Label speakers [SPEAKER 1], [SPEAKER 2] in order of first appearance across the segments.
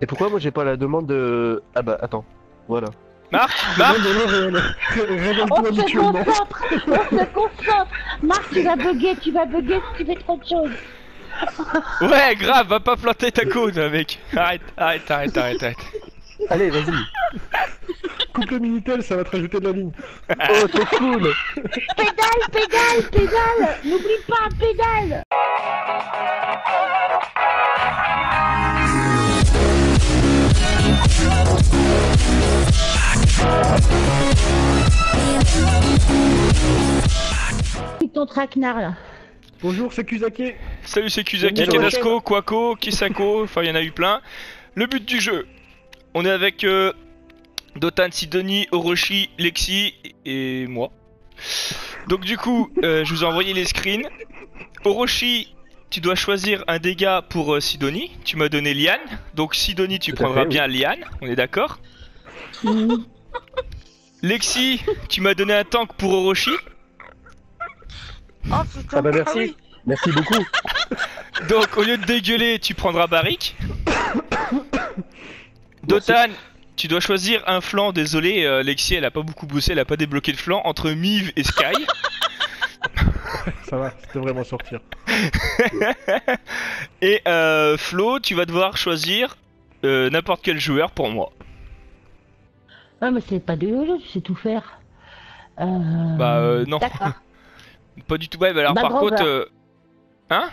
[SPEAKER 1] Et pourquoi moi j'ai pas la demande de. Ah bah attends, voilà.
[SPEAKER 2] Marc Marc
[SPEAKER 3] Non, non, non, non,
[SPEAKER 4] On
[SPEAKER 3] Révèle-toi
[SPEAKER 4] se concentre, on se concentre. Marc, tu vas bugger, tu vas bugger si tu fais trop de choses.
[SPEAKER 2] Ouais, grave, va pas planter ta côte, mec. Arrête, arrête, arrête, arrête, arrête.
[SPEAKER 1] Allez, vas-y.
[SPEAKER 3] Coupe le Minitel, ça va te rajouter de la ligne.
[SPEAKER 1] Oh, c'est cool
[SPEAKER 4] Pédale, pédale, pédale. N'oublie pas, pédale. Ton traquenard là.
[SPEAKER 3] Bonjour, c'est Kusake.
[SPEAKER 2] Salut, c'est. Kanasco, Quaco, Kisako, enfin, il y en a eu plein. Le but du jeu, on est avec euh, Dotan, Sidonie, Orochi, Lexi et moi. Donc, du coup, euh, je vous ai envoyé les screens. Orochi, tu dois choisir un dégât pour euh, Sidonie. Tu m'as donné Liane. Donc, Sidonie, tu prendras
[SPEAKER 1] fait, oui.
[SPEAKER 2] bien Liane, on est d'accord. Lexi, tu m'as donné un tank pour Orochi.
[SPEAKER 5] Oh putain.
[SPEAKER 1] Ah bah merci.
[SPEAKER 5] oui.
[SPEAKER 1] Merci beaucoup.
[SPEAKER 2] Donc au lieu de dégueuler, tu prendras Barrick. Dotan, tu dois choisir un flanc. Désolé, euh, Lexi, elle a pas beaucoup bossé, elle a pas débloqué de flanc entre Mive et Sky.
[SPEAKER 3] Ça va, ça devrait m'en sortir.
[SPEAKER 2] et euh, Flo, tu vas devoir choisir euh, n'importe quel joueur pour moi.
[SPEAKER 4] Ouais, mais c'est pas dégueulasse, tu sais tout faire. Euh...
[SPEAKER 2] Bah euh, non,
[SPEAKER 4] D'accord.
[SPEAKER 2] pas du tout. Ouais, bah alors
[SPEAKER 4] Bah,
[SPEAKER 2] par
[SPEAKER 4] Grover.
[SPEAKER 2] contre, euh, hein?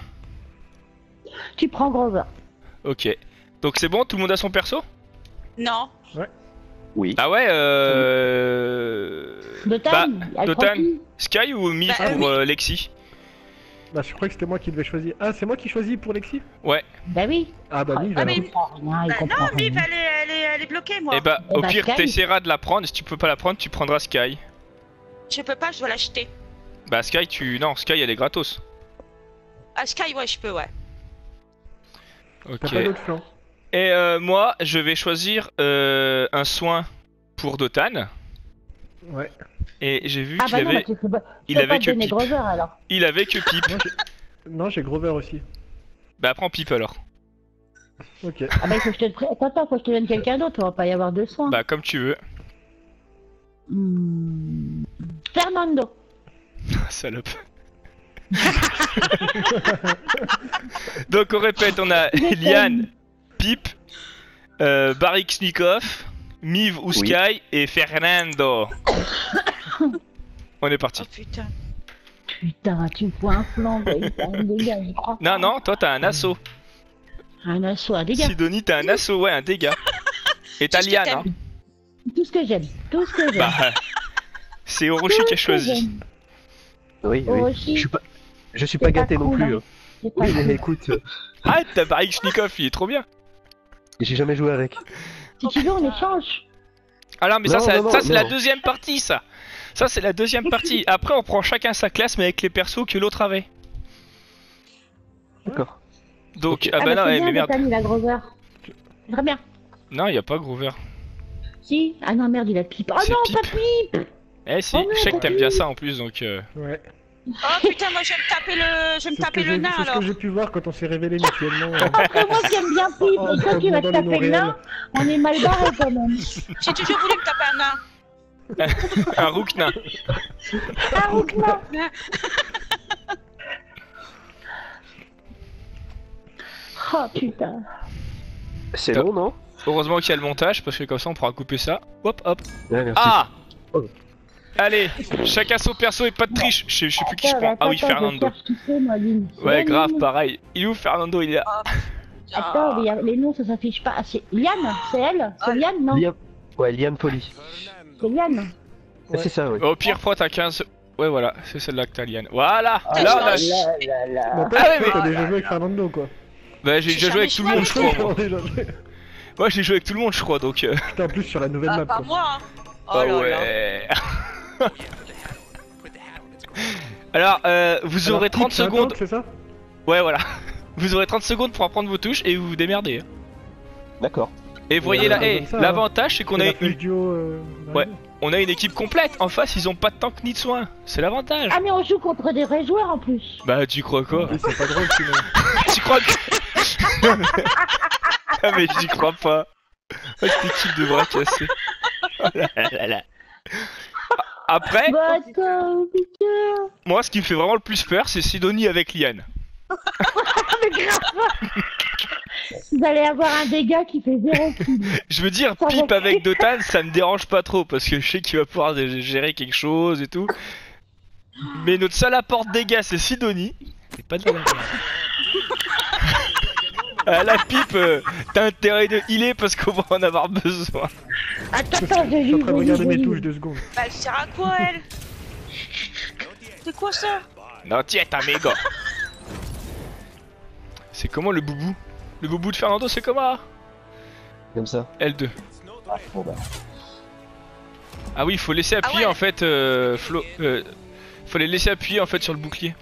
[SPEAKER 4] Tu prends Grover.
[SPEAKER 2] Ok. Donc c'est bon, tout le monde a son perso?
[SPEAKER 5] Non.
[SPEAKER 1] Oui.
[SPEAKER 2] Ah ouais, euh...
[SPEAKER 4] Dotan,
[SPEAKER 2] Bah, Dotan. Sky ou Mive
[SPEAKER 5] Bah,
[SPEAKER 2] pour
[SPEAKER 5] oui.
[SPEAKER 2] euh, Lexi?
[SPEAKER 3] Bah, je crois que c'était moi qui devais choisir. Ah, c'est moi qui choisis pour Lexi?
[SPEAKER 2] Ouais.
[SPEAKER 4] Bah oui.
[SPEAKER 3] Ah, bah, oui,
[SPEAKER 4] Ah,
[SPEAKER 3] alors.
[SPEAKER 4] il rien, il
[SPEAKER 5] Bah, non,
[SPEAKER 4] rien.
[SPEAKER 5] elle est, elle, est, elle est bloquée, moi.
[SPEAKER 2] Et bah,
[SPEAKER 4] Eh
[SPEAKER 2] au
[SPEAKER 4] bah,
[SPEAKER 2] pire,
[SPEAKER 4] Sky.
[SPEAKER 2] t'essaieras de la prendre. Si tu peux pas la prendre, tu prendras Sky.
[SPEAKER 5] Je peux pas, je dois l'acheter.
[SPEAKER 2] Bah, Sky, tu. Non, Sky, elle est gratos.
[SPEAKER 5] Ah, Sky, ouais, je peux, ouais.
[SPEAKER 2] Ok.
[SPEAKER 3] T'as pas.
[SPEAKER 2] Et euh, moi, je vais choisir euh, un soin pour Dotan.
[SPEAKER 3] Ouais.
[SPEAKER 2] Et j'ai vu
[SPEAKER 4] Ah
[SPEAKER 2] qu'il
[SPEAKER 4] bah non,
[SPEAKER 2] avait,
[SPEAKER 4] bah,
[SPEAKER 2] il avait
[SPEAKER 4] pas
[SPEAKER 2] que Pipe.
[SPEAKER 4] Grover alors.
[SPEAKER 2] il avait que Pipe.
[SPEAKER 3] Non, j'ai- Grover aussi.
[SPEAKER 2] bah, prends Pipe alors.
[SPEAKER 3] Ok.
[SPEAKER 4] Ah bah il faut que je te Attends, attends, faut que je te donne quelqu'un d'autre, on va pas y avoir deux soins.
[SPEAKER 2] Bah, comme tu veux.
[SPEAKER 4] Hmm. Fernando.
[SPEAKER 2] Salope. Donc, on répète on a Liane, Pipe, euh, Barik Snikov, Miv ou
[SPEAKER 1] Oui.
[SPEAKER 2] Sky et Fernando. On est parti.
[SPEAKER 5] Oh putain.
[SPEAKER 4] Putain, tu me fous un flanc, dégât, crois.
[SPEAKER 2] Non, non, toi t'as un assaut.
[SPEAKER 4] Un assaut, un dégât.
[SPEAKER 2] Sidonie, t'as un assaut, ouais, un dégât. Et t'as Liane, hein.
[SPEAKER 4] Tout ce que j'aime, tout ce que j'aime.
[SPEAKER 2] Bah, c'est Orochi qui a choisi.
[SPEAKER 1] Oui, oui.
[SPEAKER 4] Orochi,
[SPEAKER 1] Je suis pas, je suis pas
[SPEAKER 4] pas
[SPEAKER 1] gâté non
[SPEAKER 4] cool,
[SPEAKER 1] plus.
[SPEAKER 4] hein.
[SPEAKER 1] hein. Oui, mais
[SPEAKER 4] cool.
[SPEAKER 1] écoute,
[SPEAKER 2] Ah, t'as Barik il est trop bien.
[SPEAKER 1] j'ai jamais joué avec.
[SPEAKER 4] Si tu veux, on échange.
[SPEAKER 2] Alors, mais ça,
[SPEAKER 1] Non,
[SPEAKER 2] ça,
[SPEAKER 1] non, non,
[SPEAKER 2] ça, c'est la
[SPEAKER 1] non.
[SPEAKER 2] deuxième partie, ça. Ça, c'est la deuxième partie. Après, on prend chacun sa classe, mais avec les persos que l'autre avait.
[SPEAKER 1] D'accord.
[SPEAKER 2] Donc,
[SPEAKER 1] Ok.
[SPEAKER 2] ah bah non, eh,
[SPEAKER 4] bien,
[SPEAKER 2] mais merde.
[SPEAKER 4] Il a Grover. Très bien.
[SPEAKER 2] Non, y a pas Grover.
[SPEAKER 4] Si Ah non, merde, il a pipe. Oh non,
[SPEAKER 2] Pipe.
[SPEAKER 4] pas pipe
[SPEAKER 2] Eh, si,
[SPEAKER 4] Oh non,
[SPEAKER 2] je sais que t'aimes bien ça en plus, donc. euh,
[SPEAKER 3] Ouais.
[SPEAKER 5] Oh putain, moi, je vais me taper le, je me
[SPEAKER 3] ce
[SPEAKER 5] taper
[SPEAKER 3] que
[SPEAKER 5] le
[SPEAKER 3] j'ai
[SPEAKER 5] nain
[SPEAKER 3] c'est ce
[SPEAKER 5] alors.
[SPEAKER 3] que j'ai pu voir quand on s'est révélé mutuellement.
[SPEAKER 4] Après, moi qui aime bien pipe, et toi
[SPEAKER 3] en
[SPEAKER 4] qui vas te taper le nain, on est mal barré quand même.
[SPEAKER 5] J'ai toujours voulu me taper un nain.
[SPEAKER 2] un rook nain.
[SPEAKER 4] Ah, Roukna Oh putain.
[SPEAKER 1] C'est long, non?
[SPEAKER 2] Heureusement qu'il y a le montage, parce que comme ça, on pourra couper ça. Hop, hop.
[SPEAKER 1] Ouais, merci.
[SPEAKER 2] Ah
[SPEAKER 1] Oh.
[SPEAKER 2] Allez, chacun son perso et pas de triche. Je sais je sais plus qui je prends. Ah oui, Fernando. Ouais, grave, pareil. Il est où Fernando? Il est là.
[SPEAKER 4] Attends, mais les noms ça s'affiche pas. Ah, c'est Liane C'est elle? C'est
[SPEAKER 5] Ah,
[SPEAKER 4] Liane Non,
[SPEAKER 1] Liam... Ouais, Liam Folly.
[SPEAKER 4] C'est Liane.
[SPEAKER 3] Ouais.
[SPEAKER 1] C'est ça, oui.
[SPEAKER 2] Au pire, prends ta 15. Ouais, voilà, c'est celle-là que t'as, Liane. Voilà
[SPEAKER 4] Ah
[SPEAKER 2] Là, on a.
[SPEAKER 5] je
[SPEAKER 4] là là là.
[SPEAKER 3] N'empêche,
[SPEAKER 2] Ah ouais,
[SPEAKER 3] toi, t'as
[SPEAKER 2] mais-
[SPEAKER 3] déjà joué avec Fernando, quoi.
[SPEAKER 2] Bah, j'ai déjà joué avec tout le monde, je crois. Moi, j'ai joué avec tout le monde, je crois, donc. euh,
[SPEAKER 3] Putain, en plus sur la nouvelle
[SPEAKER 5] Ah,
[SPEAKER 3] map,
[SPEAKER 5] pas moi. hein. Oh
[SPEAKER 2] Ah
[SPEAKER 5] là là.
[SPEAKER 2] ouais Alors, euh, vous aurez 30
[SPEAKER 3] Pete, c'est un
[SPEAKER 2] secondes.
[SPEAKER 3] C'est ça
[SPEAKER 2] Ouais, voilà. Vous aurez 30 secondes pour apprendre vos touches et vous vous démerdez. hein.
[SPEAKER 1] D'accord.
[SPEAKER 2] Et voyez là, l'avantage c'est qu'on a une,
[SPEAKER 3] duo, euh,
[SPEAKER 2] Ouais. on a une équipe complète. En face, ils ont pas de tank ni de soins. C'est l'avantage.
[SPEAKER 4] Ah, mais on joue contre des vrais joueurs en plus.
[SPEAKER 2] Bah, tu crois quoi?
[SPEAKER 3] C'est pas drôle sinon.
[SPEAKER 2] Tu crois que. Ah mais j'y crois pas. Oh, cette équipe de bras cassés. Oh là là là là. Après,
[SPEAKER 4] Bah
[SPEAKER 2] moi ce qui me fait vraiment le plus peur, c'est Sidonie avec Liane.
[SPEAKER 4] Mais grave. Vous allez avoir un dégât qui fait zéro kill.
[SPEAKER 2] Je veux dire,
[SPEAKER 4] Ça va.
[SPEAKER 2] Pipe avec Dotan, ça me dérange pas trop parce que je sais qu'il va pouvoir dé- gérer quelque chose et tout. Mais notre seul apport de dégâts, c'est Sidonie. C'est pas de la merde. Ah, la pipe, euh, t'as intérêt de healer parce qu'on va en avoir besoin.
[SPEAKER 4] Attends, attends, je
[SPEAKER 3] Je suis
[SPEAKER 4] lis,
[SPEAKER 3] en train de
[SPEAKER 4] je
[SPEAKER 3] regarder mes
[SPEAKER 4] lis.
[SPEAKER 3] touches deux secondes.
[SPEAKER 5] Bah, elle sert à quoi, elle? C'est quoi ça?
[SPEAKER 2] Non, tiens, t'as méga. C'est comment le boubou Le boubou de Fernando, c'est comment
[SPEAKER 1] Comme ça.
[SPEAKER 2] L2.
[SPEAKER 1] Bon bah.
[SPEAKER 2] Ah oui, il faut laisser appuyer
[SPEAKER 5] ouais.
[SPEAKER 2] en fait, euh, Flo. Euh, faut les laisser appuyer en fait sur le bouclier.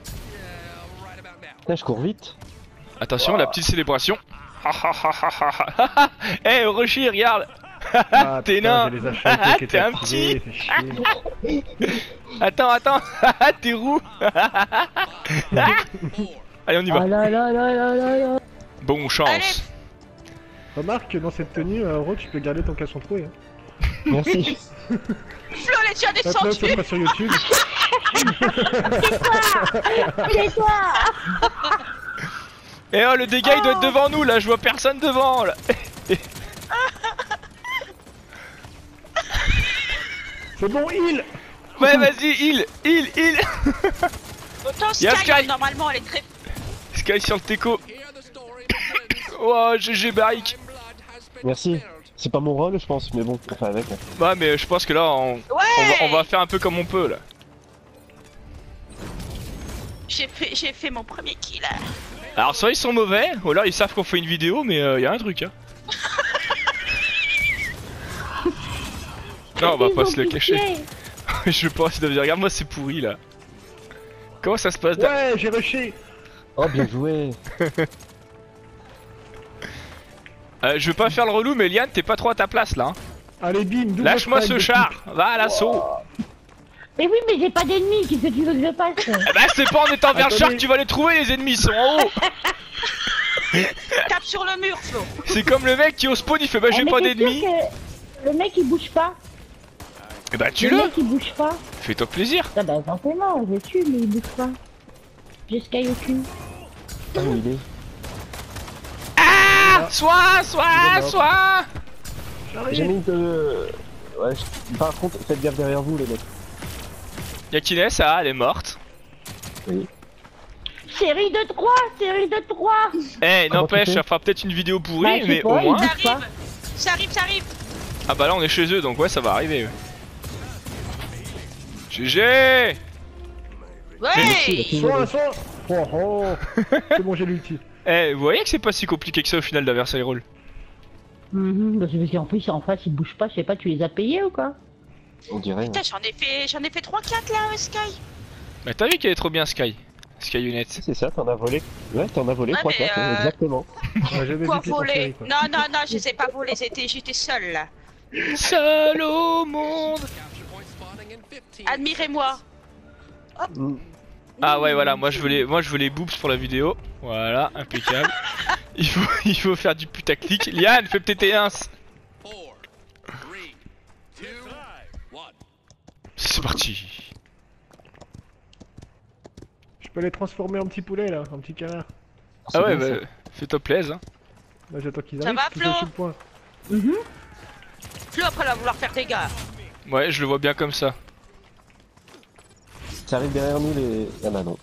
[SPEAKER 1] Putain, je cours vite.
[SPEAKER 2] Attention, la petite célébration. Eh, Roshi, regarde
[SPEAKER 3] Ah,
[SPEAKER 2] T'es nain. T'es un
[SPEAKER 3] chier.
[SPEAKER 2] Attends, attends T'es roux Allez, on y
[SPEAKER 4] Oh
[SPEAKER 2] va.
[SPEAKER 4] là là là là là là.
[SPEAKER 2] Bon chance.
[SPEAKER 5] Allez.
[SPEAKER 3] Remarque que dans cette tenue, euh, Ro, tu peux garder ton caleçon troué. Hein.
[SPEAKER 1] Merci.
[SPEAKER 5] Flo, elle est déjà
[SPEAKER 3] Maintenant,
[SPEAKER 5] descendue
[SPEAKER 3] ça sera sur YouTube.
[SPEAKER 4] C'est toi
[SPEAKER 2] Eh oh, le dégât il doit être devant nous là, je vois personne devant là.
[SPEAKER 3] C'est bon, heal
[SPEAKER 2] Ouais, vas-y, heal, heal, heal
[SPEAKER 5] Autant Sky. normalement, elle est très...
[SPEAKER 2] Sky sur le teco. oh, GG Barrick.
[SPEAKER 1] Merci. C'est pas mon rôle, je pense, mais bon, on fait avec. hein.
[SPEAKER 2] Ouais, mais je pense que là, on,
[SPEAKER 5] Ouais
[SPEAKER 2] on, va, on va faire un peu comme on peut là.
[SPEAKER 5] J'ai fait, j'ai fait mon premier kill.
[SPEAKER 2] Alors, soit ils sont mauvais, ou alors ils savent qu'on fait une vidéo, mais il y a un truc hein. Non, on va
[SPEAKER 4] Ils
[SPEAKER 2] pas se le cacher. je pense qu'ils doivent dire, regarde-moi, c'est pourri là. Comment ça se passe
[SPEAKER 3] Ouais, j'ai rushé
[SPEAKER 1] Oh, bien joué.
[SPEAKER 2] Euh, Je veux pas faire le relou, mais Liane, t'es pas trop à ta place là. hein.
[SPEAKER 3] Allez, bim,
[SPEAKER 2] Lâche-moi ce char, va à l'assaut.
[SPEAKER 4] Mais oui, mais j'ai pas d'ennemis, qu'est-ce que tu veux que je fasse?
[SPEAKER 2] Eh bah, c'est pas en étant vers le char que tu vas les trouver, les ennemis ils sont en haut.
[SPEAKER 5] Tape sur le mur, Flo.
[SPEAKER 2] C'est comme le mec qui au spawn il fait bah
[SPEAKER 4] Eh,
[SPEAKER 2] j'ai pas d'ennemis.
[SPEAKER 4] Le mec il bouge pas?
[SPEAKER 2] Eh bah,
[SPEAKER 4] Le
[SPEAKER 2] tue-le,
[SPEAKER 4] mec il bouge pas?
[SPEAKER 2] fais-toi plaisir.
[SPEAKER 4] Ah bah forcément, je tue, mais il bouge pas. J'ai Sky au
[SPEAKER 1] Ah, où il est
[SPEAKER 2] Ah Soin, soin, soin
[SPEAKER 1] J'ai
[SPEAKER 3] J'arrive
[SPEAKER 1] mis de. Ouais, je- par contre, faites gaffe derrière vous, les mecs.
[SPEAKER 2] Y'a Kiness, ah, elle est morte.
[SPEAKER 4] Série de 3 Série de 3
[SPEAKER 2] Eh,
[SPEAKER 1] Comment
[SPEAKER 2] n'empêche,
[SPEAKER 1] tu fais
[SPEAKER 2] ça fera peut-être une vidéo pourrie,
[SPEAKER 4] Bah,
[SPEAKER 2] mais
[SPEAKER 4] pas,
[SPEAKER 2] au
[SPEAKER 4] il
[SPEAKER 2] moins.
[SPEAKER 4] bouge
[SPEAKER 5] Ça
[SPEAKER 4] pas.
[SPEAKER 5] arrive Ça arrive, ça arrive
[SPEAKER 2] Ah bah là on est chez eux, donc ouais, ça va arriver. ouais. GG
[SPEAKER 5] Ouais
[SPEAKER 3] Soin, soin Oh oh C'est bon, j'ai l'ulti.
[SPEAKER 2] Eh, vous voyez que c'est pas si compliqué que ça au final d'inverser les rôles
[SPEAKER 4] Mhm, parce que en plus en face ils bougent pas, je sais pas, tu les as payés ou quoi?
[SPEAKER 1] On dirait.
[SPEAKER 5] Putain, j'en ai fait, j'en ai fait 3-4 là, euh, Sky
[SPEAKER 2] Bah t'as vu qu'elle est trop bien Sky Sky Unit.
[SPEAKER 1] C'est ça, t'en as volé. Ouais, t'en as volé
[SPEAKER 5] Ouais,
[SPEAKER 1] 3
[SPEAKER 5] mais,
[SPEAKER 1] 4
[SPEAKER 5] euh,
[SPEAKER 1] exactement.
[SPEAKER 3] Ouais,
[SPEAKER 5] Quoi voler
[SPEAKER 3] quoi.
[SPEAKER 5] Non, non, non, je les ai pas volés, j'étais, j'étais seule là.
[SPEAKER 2] Seul au monde
[SPEAKER 5] Admirez-moi.
[SPEAKER 2] Ah ouais voilà, moi je veux les, moi je veux les boobs pour la vidéo. Voilà, impeccable. il faut, il faut faire du putaclic. Liane, fais peut-être un. C'est parti.
[SPEAKER 3] Je peux les transformer en petit poulet là, en petit canard.
[SPEAKER 2] Ah ouais, bah,
[SPEAKER 1] ça.
[SPEAKER 2] fais-toi plaise. Hein.
[SPEAKER 3] Là j'attends qu'ils
[SPEAKER 5] Ça
[SPEAKER 3] arrivent,
[SPEAKER 5] va,
[SPEAKER 3] qu'ils
[SPEAKER 5] Flo
[SPEAKER 3] le point.
[SPEAKER 5] Flo après elle va vouloir faire des gars.
[SPEAKER 2] Ouais, je le vois bien comme ça.
[SPEAKER 1] Ça arrive derrière nous, les. Ah bah non.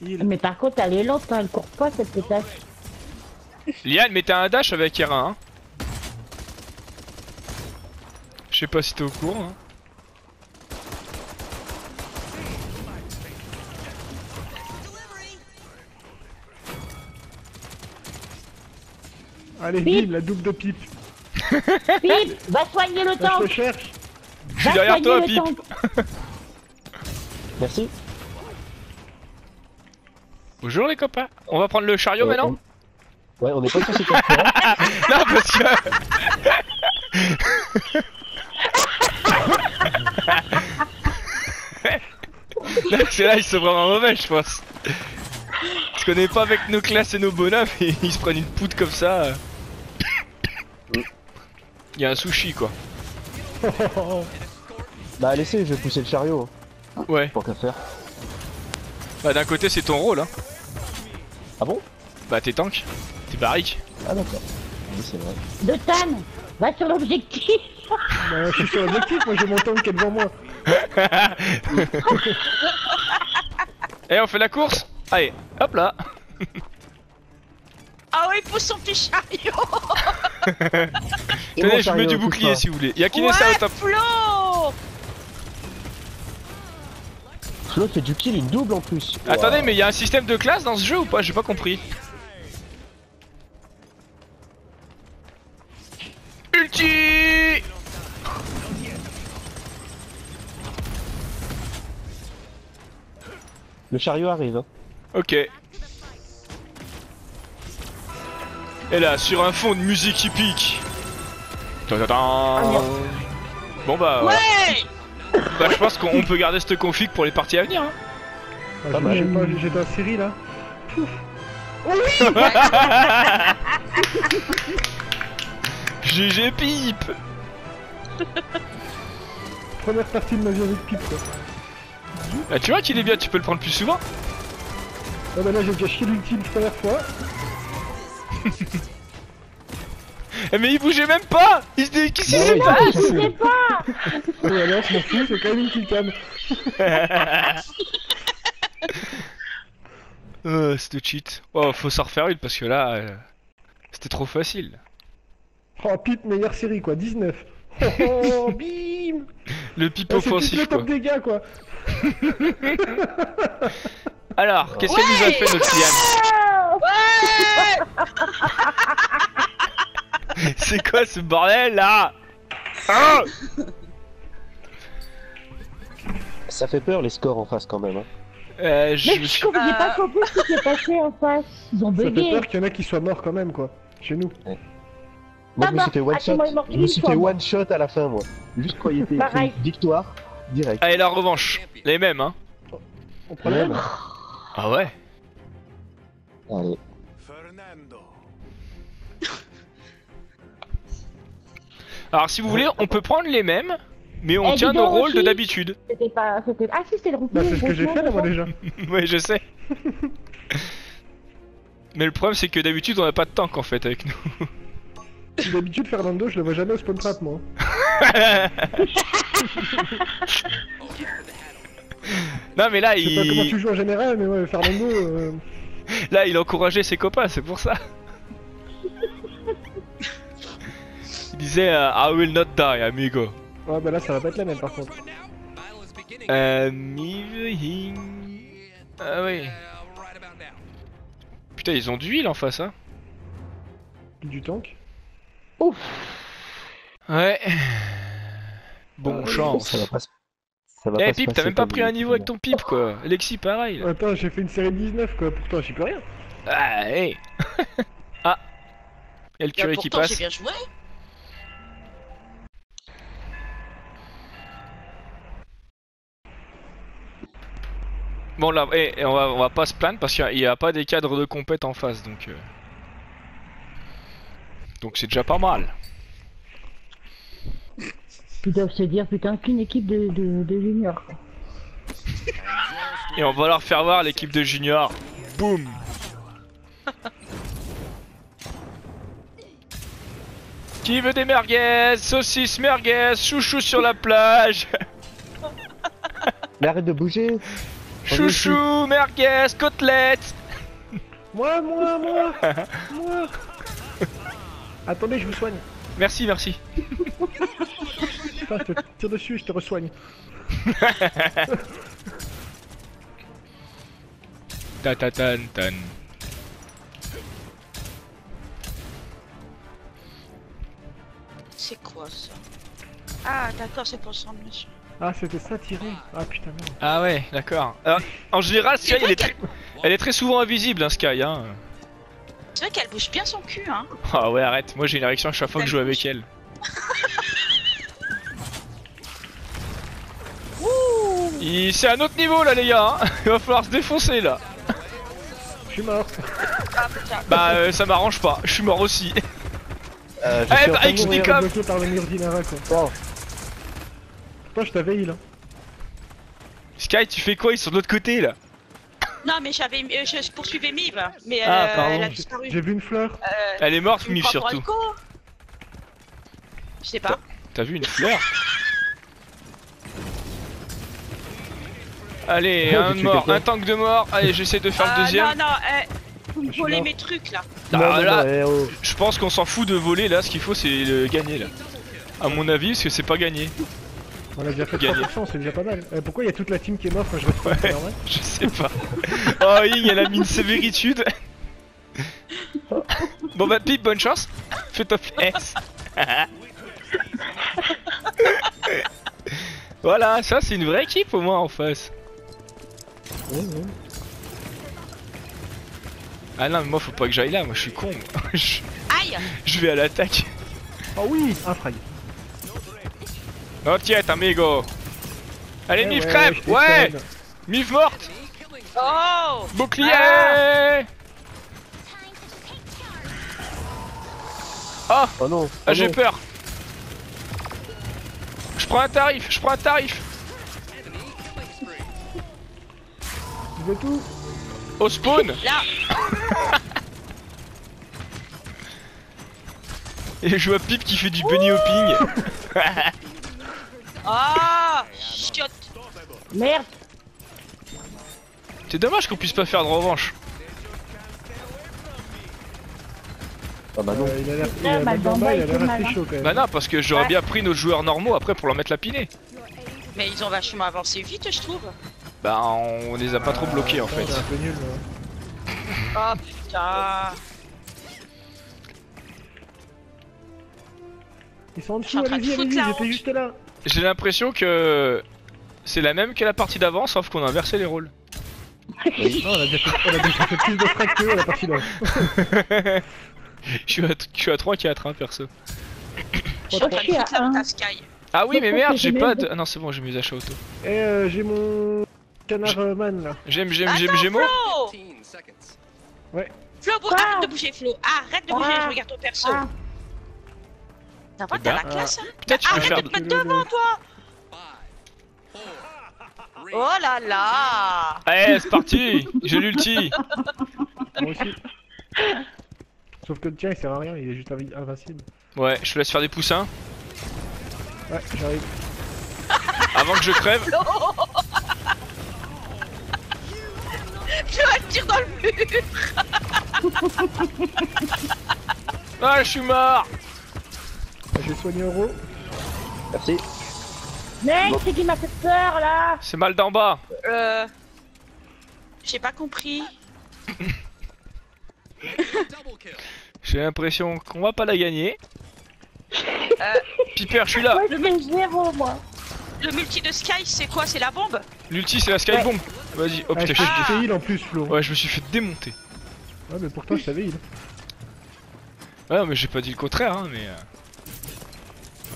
[SPEAKER 4] Mais par contre elle est lente, hein, elle court pas cette pétasse.
[SPEAKER 2] Liane, mais t'as un dash avec R1. Hein. Je sais pas si t'es au courant. Hein.
[SPEAKER 3] Allez,
[SPEAKER 4] Pipe.
[SPEAKER 3] bim, la double de pipe.
[SPEAKER 4] Pip, va soigner le
[SPEAKER 3] Là, je
[SPEAKER 4] tank
[SPEAKER 3] te cherche.
[SPEAKER 2] Je suis derrière toi, Pip.
[SPEAKER 4] tank.
[SPEAKER 1] Merci.
[SPEAKER 2] Bonjour les copains. On va prendre le chariot
[SPEAKER 1] Euh,
[SPEAKER 2] maintenant
[SPEAKER 1] on- Ouais, on est pas sur cette.
[SPEAKER 2] Non, parce que. Là, c'est là, ils sont vraiment mauvais, je pense. Parce qu'on est pas avec nos classes et nos bonhommes et ils se prennent une poudre comme ça. Il y a un sushi quoi.
[SPEAKER 1] Bah laissez, je vais pousser le chariot.
[SPEAKER 2] Ouais.
[SPEAKER 1] Tant qu'à faire.
[SPEAKER 2] Bah d'un côté c'est ton rôle hein.
[SPEAKER 1] Ah bon?
[SPEAKER 2] Bah t'es tank. T'es barrique.
[SPEAKER 1] Ah d'accord. Oui, c'est vrai.
[SPEAKER 4] De Tan, va sur l'objectif.
[SPEAKER 3] Bah, je suis sur l'objectif, moi j'ai mon tank qui est devant moi.
[SPEAKER 2] Eh on fait la course Allez, hop là
[SPEAKER 5] Ah oui, pousse son petit chariot
[SPEAKER 2] Tenez, je mets du bouclier
[SPEAKER 1] pas.
[SPEAKER 2] si vous voulez. Y'a qui top
[SPEAKER 5] Flo
[SPEAKER 1] Flo fait du kill, une double en plus.
[SPEAKER 2] Attendez, mais il y a un système de classe dans ce jeu ou pas? J'ai pas compris. Ulti
[SPEAKER 1] Le chariot arrive. Hein.
[SPEAKER 2] Ok. Et là, sur un fond de musique hippique. Ta-ta-ta. Bon bah, voilà. Bah je pense qu'on peut garder cette config pour les parties à venir. hein.
[SPEAKER 3] Ah,
[SPEAKER 1] Pas
[SPEAKER 3] je
[SPEAKER 1] mal.
[SPEAKER 3] sais pas, j'étais en série là.
[SPEAKER 2] GG pipe
[SPEAKER 3] Première partie de ma vie avec pipe quoi.
[SPEAKER 2] Bah tu vois qu'il est bien, tu peux le prendre plus souvent.
[SPEAKER 3] Ah bah là j'ai déjà chié l'ultime première fois.
[SPEAKER 2] Mais il bougeait même pas Il se dit, qu'est-ce qui se
[SPEAKER 1] ouais,
[SPEAKER 2] passe
[SPEAKER 1] il
[SPEAKER 4] Je sais pas.
[SPEAKER 3] Et alors je m'en fous, c'est quand même une petite cam.
[SPEAKER 2] Euh, c'était cheat. Oh, faut s'en refaire une parce que là, euh, c'était trop facile.
[SPEAKER 3] Oh pipe meilleure série quoi, 19. Oh, oh bim
[SPEAKER 2] Le pipe
[SPEAKER 3] Ah,
[SPEAKER 2] offensif
[SPEAKER 3] le
[SPEAKER 2] quoi.
[SPEAKER 3] top dégâts quoi.
[SPEAKER 2] Alors, qu'est-ce qu'elle nous a fait notre Liane
[SPEAKER 5] Ouais
[SPEAKER 2] C'est quoi ce bordel là Ah
[SPEAKER 1] Ça fait peur les scores en face quand même. Hein.
[SPEAKER 2] euh, je
[SPEAKER 4] Mais
[SPEAKER 2] me
[SPEAKER 4] je comprends- pas compris ce qui s'est passé en face. Ils ont
[SPEAKER 3] Ça fait peur qu'il y en a qui soient morts quand même quoi. Chez nous.
[SPEAKER 1] Moi
[SPEAKER 4] Ah
[SPEAKER 1] je me
[SPEAKER 4] bah,
[SPEAKER 1] suis fait one
[SPEAKER 4] ah,
[SPEAKER 1] shot.
[SPEAKER 4] moi, il m'a
[SPEAKER 1] Je me suis fait one shot à la fin moi. Juste quand il était écrit victoire, direct.
[SPEAKER 2] Allez, la revanche. Les mêmes, hein.
[SPEAKER 3] On prend le
[SPEAKER 1] Même.
[SPEAKER 3] même
[SPEAKER 2] Ah ouais
[SPEAKER 1] Allez.
[SPEAKER 2] Alors, si vous voulez, on peut prendre les mêmes, mais on
[SPEAKER 4] Eh,
[SPEAKER 2] tient
[SPEAKER 4] dis
[SPEAKER 2] nos
[SPEAKER 4] donc,
[SPEAKER 2] rôles de d'habitude.
[SPEAKER 4] C'était pas. C'était... Ah si, c'était le
[SPEAKER 3] Bah c'est ce que j'ai fait là moi déjà.
[SPEAKER 2] ouais, je sais. mais le problème, c'est que d'habitude, on a pas de tank en fait avec nous.
[SPEAKER 3] D'habitude Fernando je le vois jamais au spawn trap moi.
[SPEAKER 2] non, mais là,
[SPEAKER 3] Je sais pas comment
[SPEAKER 2] il...
[SPEAKER 3] tu joues en général mais ouais Fernando... Euh...
[SPEAKER 2] là, il encourageait ses copains, c'est pour ça. Il disait euh, I will not die, amigo.
[SPEAKER 3] Ah bah là ça va pas être la même par contre.
[SPEAKER 2] Euh, Miving... Ah oui. Putain, ils ont d'huile en face, hein.
[SPEAKER 3] Du tank.
[SPEAKER 2] Ouais. Bon
[SPEAKER 3] Ah,
[SPEAKER 2] chance.
[SPEAKER 1] Ça va pas se... Ça va
[SPEAKER 2] Eh
[SPEAKER 1] pas
[SPEAKER 2] Pipe, t'as même pas pris un niveau avec ton pipe quoi. Alexis, pareil. là.
[SPEAKER 3] Attends j'ai fait une série de 19 quoi, pourtant j'y peux rien.
[SPEAKER 2] Ah, hey. ah. Y'a le curé qui
[SPEAKER 5] pourtant, j'ai
[SPEAKER 2] passe.
[SPEAKER 5] bien joué
[SPEAKER 2] Bon là, eh, eh, on, va, on va pas se plaindre parce qu'il n'y a, pas des cadres de compète en face donc. euh. Donc c'est déjà pas mal.
[SPEAKER 4] Ils doivent se dire putain qu'une équipe de, de, de juniors. quoi.
[SPEAKER 2] Et on va leur faire voir l'équipe de junior. Boum Qui veut des merguez? Saucisses merguez Chouchou sur la plage
[SPEAKER 1] Mais arrête de bouger.
[SPEAKER 2] Chouchou merguez Côtelette
[SPEAKER 3] Moi, moi, moi Moi Attendez, je vous soigne.
[SPEAKER 2] Merci, merci.
[SPEAKER 3] Putain, je te tire dessus, je te resoigne.
[SPEAKER 2] Ta ta tan tan.
[SPEAKER 5] C'est quoi ça? Ah, d'accord, c'est pour le sandwich.
[SPEAKER 3] Ah, c'était ça, tirer Ah, putain, merde.
[SPEAKER 2] Ah ouais, d'accord. En général, Sky, elle est, très... elle est très souvent invisible, hein, Sky. Hein.
[SPEAKER 5] C'est vrai qu'elle bouge bien son cul, hein
[SPEAKER 2] Ah ouais, arrête. Moi, j'ai une érection à chaque fois que je joue avec elle. Il- C'est un autre niveau là, les gars. hein. Il va falloir se défoncer là.
[SPEAKER 3] Je suis mort.
[SPEAKER 5] Ah
[SPEAKER 2] Bah, euh, ça m'arrange pas. Je suis mort aussi.
[SPEAKER 1] Euh, je
[SPEAKER 2] Eh,
[SPEAKER 1] suis
[SPEAKER 2] bah,
[SPEAKER 3] par le mur quoi.
[SPEAKER 1] Oh,
[SPEAKER 3] Toi je t'avais heal hein.
[SPEAKER 2] Sky, tu fais quoi Ils sont de l'autre côté là?
[SPEAKER 5] Non, mais j'avais, euh, je poursuivais Mive, mais
[SPEAKER 2] Ah,
[SPEAKER 5] euh,
[SPEAKER 2] pardon.
[SPEAKER 5] elle a disparu.
[SPEAKER 3] J'ai vu une fleur.
[SPEAKER 5] Euh,
[SPEAKER 2] Elle est morte,
[SPEAKER 5] un
[SPEAKER 2] surtout.
[SPEAKER 5] Je sais pas.
[SPEAKER 2] T'as vu une fleur? Allez,
[SPEAKER 1] Oh,
[SPEAKER 2] un mort, un tank de mort. Allez, j'essaie de faire
[SPEAKER 5] Ah,
[SPEAKER 2] le deuxième.
[SPEAKER 5] Non, non, vous me volez mes trucs là.
[SPEAKER 2] Ah,
[SPEAKER 1] non, non,
[SPEAKER 2] là,
[SPEAKER 1] non, eh, oh.
[SPEAKER 2] je pense qu'on s'en fout de voler là. Ce qu'il faut, c'est le gagner là. À mon avis, parce que c'est pas gagné.
[SPEAKER 3] On a déjà fait
[SPEAKER 2] Gagné.
[SPEAKER 3] 3%, c'est déjà pas mal. Euh, pourquoi il y a toute la team qui est morte quand je reste pas
[SPEAKER 2] Ouais.
[SPEAKER 3] normal
[SPEAKER 2] Je sais pas. Oh, Ying, elle a mis une sévéritude. Bon bah, Pip, bonne chance. Fais top S. voilà, ça c'est une vraie équipe au moins en face.
[SPEAKER 1] Ouais, ouais.
[SPEAKER 2] Ah non, mais moi faut pas que j'aille là, moi je suis con.
[SPEAKER 5] Aïe
[SPEAKER 2] je vais à l'attaque.
[SPEAKER 3] Oh oui Un frag.
[SPEAKER 2] Oh tiens, amigo. Allez,
[SPEAKER 3] Eh
[SPEAKER 2] Mif
[SPEAKER 3] ouais,
[SPEAKER 2] crève Ouais. Mif morte.
[SPEAKER 5] Oh.
[SPEAKER 2] Bouclier.
[SPEAKER 5] Ah.
[SPEAKER 2] Oh
[SPEAKER 1] Oh non.
[SPEAKER 2] Ah
[SPEAKER 1] oh
[SPEAKER 2] j'ai peur. Je prends un tarif, je prends un tarif.
[SPEAKER 3] Tu veux tout?
[SPEAKER 2] Au spawn.
[SPEAKER 5] Là.
[SPEAKER 2] Et je vois Pip qui fait du bunny hopping
[SPEAKER 5] Ah Chiotte
[SPEAKER 4] Merde.
[SPEAKER 2] C'est dommage qu'on puisse pas faire de revanche.
[SPEAKER 1] Ah bah non.
[SPEAKER 3] Euh, Il a l'air il
[SPEAKER 4] Ah,
[SPEAKER 3] a
[SPEAKER 4] mal
[SPEAKER 3] mal d'en bas, il a
[SPEAKER 4] d'en bas,
[SPEAKER 3] l'air
[SPEAKER 4] il
[SPEAKER 3] assez
[SPEAKER 4] fait
[SPEAKER 3] chaud quand même.
[SPEAKER 2] Bah non, parce que j'aurais
[SPEAKER 5] Ouais.
[SPEAKER 2] bien pris nos joueurs normaux après pour leur mettre la pinée.
[SPEAKER 5] Mais ils ont vachement avancé vite, je trouve.
[SPEAKER 2] Bah on les a pas trop bloqués en
[SPEAKER 3] Ah,
[SPEAKER 2] fait.
[SPEAKER 3] on est un peu nul là.
[SPEAKER 5] Oh putain
[SPEAKER 3] Ils sont en
[SPEAKER 5] suis
[SPEAKER 3] dessous,
[SPEAKER 5] en train de
[SPEAKER 3] allez-y,
[SPEAKER 5] foutre
[SPEAKER 3] allez-y,
[SPEAKER 5] la
[SPEAKER 3] j'étais
[SPEAKER 5] honte.
[SPEAKER 3] juste là.
[SPEAKER 2] J'ai l'impression que c'est la même que la partie d'avant, sauf qu'on a inversé les rôles.
[SPEAKER 3] Non, on a déjà fait, on a déjà fait plus de frags que la partie d'avant.
[SPEAKER 2] Je suis à, je suis à 3 4 hein, perso.
[SPEAKER 5] Je suis
[SPEAKER 4] à
[SPEAKER 5] Sky.
[SPEAKER 2] Ah oui mais merde, j'ai pas de... Ah non c'est bon, j'ai mes achats auto.
[SPEAKER 3] Et euh, j'ai mon canard euh, man là.
[SPEAKER 2] J'aime, j'aime, j'aime, j'aime.
[SPEAKER 5] Flo Flo, arrête de bouger, Flo. Arrête de bouger,
[SPEAKER 4] Ah.
[SPEAKER 5] je regarde ton perso. Ça va,
[SPEAKER 2] Eh
[SPEAKER 5] t'as
[SPEAKER 2] ben.
[SPEAKER 5] la classe, hein
[SPEAKER 2] Putain, tu peux
[SPEAKER 5] Arrête
[SPEAKER 2] faire...
[SPEAKER 5] de te mettre devant, toi Oh là là
[SPEAKER 2] Allez, c'est parti J'ai l'ulti
[SPEAKER 3] Moi aussi. Sauf que le tien il sert à rien, il est juste invi- invincible.
[SPEAKER 2] Ouais, je te laisse faire des poussins
[SPEAKER 3] Ouais, j'arrive.
[SPEAKER 2] avant que je crève.
[SPEAKER 5] Je vais te tire dans le mur
[SPEAKER 2] Ah, je suis mort
[SPEAKER 3] J'ai soigné Euro.
[SPEAKER 1] Merci.
[SPEAKER 4] Mec, c'est qui m'a fait peur là
[SPEAKER 2] C'est mal d'en bas
[SPEAKER 5] Euh... J'ai pas compris.
[SPEAKER 2] J'ai l'impression qu'on va pas la gagner.
[SPEAKER 5] Euh,
[SPEAKER 2] Piper, je suis là
[SPEAKER 4] je fais zéro, moi.
[SPEAKER 5] le multi de Sky, c'est quoi? C'est la bombe?
[SPEAKER 2] L'ulti, c'est la skybomb Vas-y, oh
[SPEAKER 3] Ah,
[SPEAKER 2] putain,
[SPEAKER 3] je
[SPEAKER 2] suis...
[SPEAKER 3] fait heal en plus, Flo.
[SPEAKER 2] Ouais, je me suis fait démonter.
[SPEAKER 3] Ouais, mais pourtant je t'avais heal.
[SPEAKER 2] Ouais, mais j'ai pas dit le contraire, hein, mais...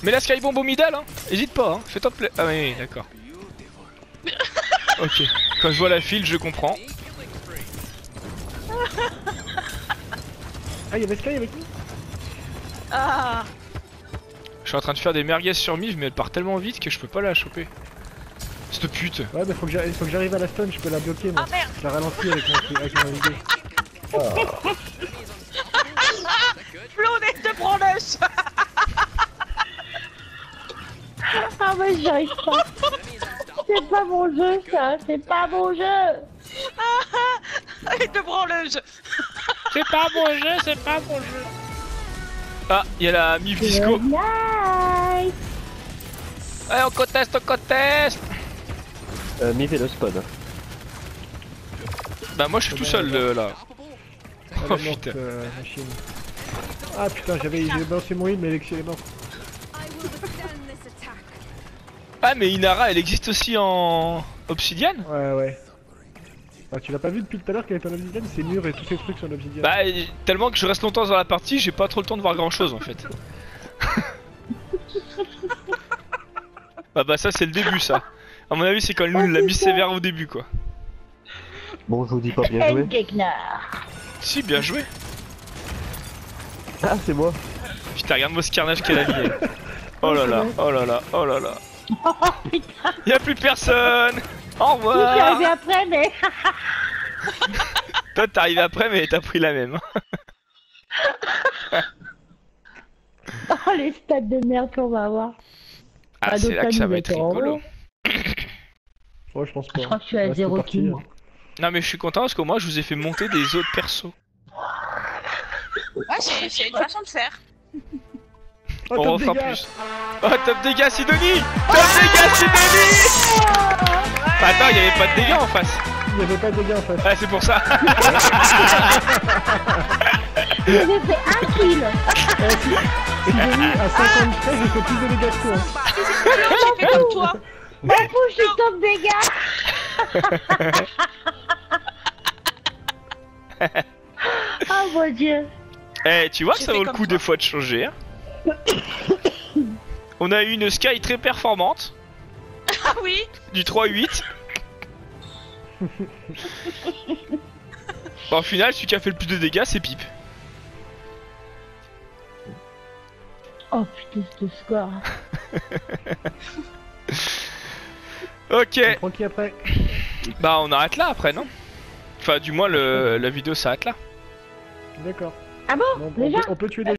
[SPEAKER 2] Mais la skybomb au middle, hein Hésite pas, hein Fais top play... Ah oui, d'accord. ok. Quand je vois la file, je comprends.
[SPEAKER 3] Ah, il y avait Sky avec nous
[SPEAKER 5] Ah
[SPEAKER 2] Je suis en train de faire des merguez sur Miv, mais elle part tellement vite que je peux pas la choper. Cette pute
[SPEAKER 3] Ouais, mais faut que j'arrive à la stun, je peux la bloquer moi.
[SPEAKER 5] Ah merde
[SPEAKER 3] Je la ralentis avec mon, avec mon idée.
[SPEAKER 5] Flo, on est de branleuse
[SPEAKER 4] j'y arrive pas. C'est pas mon jeu, ça. C'est pas mon jeu.
[SPEAKER 5] Elle est de branleuse
[SPEAKER 2] C'est pas mon jeu, c'est pas mon jeu Ah, il y a la Miv Disco
[SPEAKER 4] Nice.
[SPEAKER 2] Allez, on conteste, on conteste
[SPEAKER 1] Euh, mi le spawn.
[SPEAKER 2] Bah moi je suis tout seul euh, là. Oh putain.
[SPEAKER 3] euh. Ah putain, j'avais j'ai lancé mon heal, mais Alexis est mort.
[SPEAKER 2] Ah mais Inara elle existe aussi en obsidienne
[SPEAKER 3] Ouais, ouais. Bah, tu l'as pas vu depuis tout à l'heure qu'elle est en obsidienne C'est mûr et tous ces trucs sont en obsidienne.
[SPEAKER 2] Bah tellement que je reste longtemps dans la partie, j'ai pas trop le temps de voir grand chose en fait. bah bah ça c'est le début ça. À mon avis c'est quand nous l'a mis sévère au début quoi.
[SPEAKER 1] Bon, je vous dis pas bien joué.
[SPEAKER 2] Si bien joué.
[SPEAKER 1] Ah, c'est moi.
[SPEAKER 2] Putain, regarde-moi ce carnage qu'elle a mis. Oh là là, oh là là, oh là là.
[SPEAKER 4] Oh putain,
[SPEAKER 2] Y'a plus personne Au
[SPEAKER 4] je suis arrivé
[SPEAKER 2] revoir
[SPEAKER 4] après, mais.
[SPEAKER 2] Toi, t'es arrivé après, mais t'as pris la même.
[SPEAKER 4] Oh, les stades de merde qu'on va avoir.
[SPEAKER 2] Ah,
[SPEAKER 4] Ah,
[SPEAKER 2] c'est là que ça va être rigolo.
[SPEAKER 3] Ouais, je pense pas.
[SPEAKER 4] Je crois que je suis à
[SPEAKER 3] Là, c'est
[SPEAKER 4] zéro
[SPEAKER 3] parti,
[SPEAKER 4] kill,
[SPEAKER 3] hein.
[SPEAKER 4] moi.
[SPEAKER 2] Non, mais je suis content parce que moi, je vous ai fait monter des autres persos.
[SPEAKER 5] Ouais, c'est une façon de faire.
[SPEAKER 3] Oh,
[SPEAKER 2] On
[SPEAKER 3] top
[SPEAKER 2] refera
[SPEAKER 3] dégâts.
[SPEAKER 2] plus. Oh, top dégâts, Sidonie Top dégâts, Sidonie Bah, Attends, il y avait pas de dégâts en face.
[SPEAKER 3] Il y avait pas de dégâts en face.
[SPEAKER 2] Ah, c'est pour ça.
[SPEAKER 4] J'ai fait un kill.
[SPEAKER 3] Si, si Denis, à 53, j'ai fait plus de dégâts que toi.
[SPEAKER 5] J'ai fait comme toi.
[SPEAKER 4] Suis top dégâts. oh mon dieu.
[SPEAKER 2] Eh, tu vois,
[SPEAKER 5] J'ai
[SPEAKER 2] ça vaut le coup
[SPEAKER 5] toi.
[SPEAKER 2] des fois de changer. hein. On a eu une Sky très performante,
[SPEAKER 5] Ah oui.
[SPEAKER 2] du 3-8. Bon, au final, celui qui a fait le plus de dégâts, c'est Pipe.
[SPEAKER 4] Oh putain, ce score.
[SPEAKER 2] Ok,
[SPEAKER 3] On prend qui après?
[SPEAKER 2] Bah on arrête là après, non? Enfin, du moins, le... la vidéo s'arrête là.
[SPEAKER 3] D'accord.
[SPEAKER 4] Ah bon
[SPEAKER 3] Donc, on,
[SPEAKER 4] Déjà?
[SPEAKER 3] peut, on peut tuer des